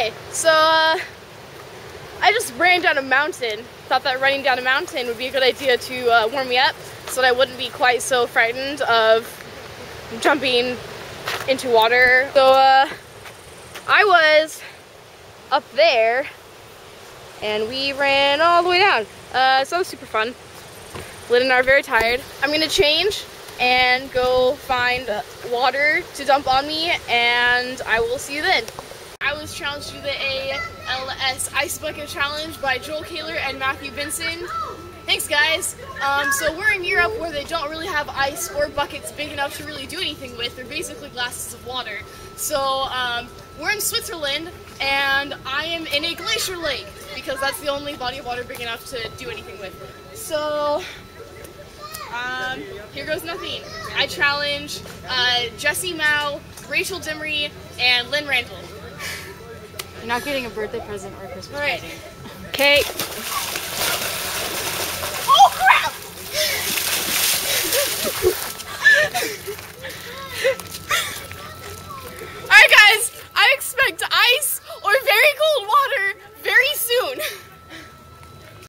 Hi. So, uh, I just ran down a mountain. Thought that running down a mountain would be a good idea to uh, warm me up so that I wouldn't be quite so frightened of jumping into water. So, uh, I was up there and we ran all the way down. Uh, so that was super fun. Lynn and I are very tired. I'm gonna change and go find water to dump on me and I will see you then. I was challenged to the ALS Ice Bucket Challenge by Joel Kaler and Matthew Vinson. Thanks guys. Um, so we're in Europe where they don't really have ice or buckets big enough to really do anything with. They're basically glasses of water. So um, we're in Switzerland and I am in a glacier lake because that's the only body of water big enough to do anything with. So um, here goes nothing. I challenge uh, Jesse Mao, Rachel Dimry, and Lynn Randall. You're not getting a birthday present or a Christmas right. present. Cake. Oh crap! Alright guys, I expect ice or very cold water